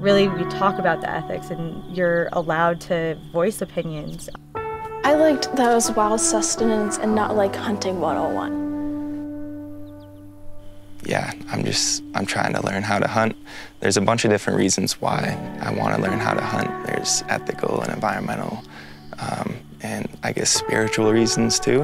really we talk about the ethics and you're allowed to voice opinions. I liked that it was wild sustenance and not like hunting 101. Yeah, I'm just, I'm trying to learn how to hunt. There's a bunch of different reasons why I want to learn how to hunt. There's ethical and environmental, um, and I guess spiritual reasons too.